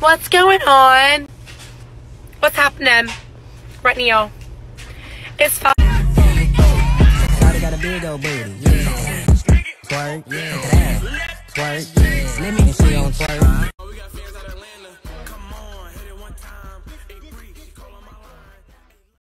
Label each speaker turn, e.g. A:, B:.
A: What's going on? What's happening? Right now. It's fine.
B: Shawty got a big old booty, yeah. Twerk, yeah. Twerk, yeah. Let me she on twerk.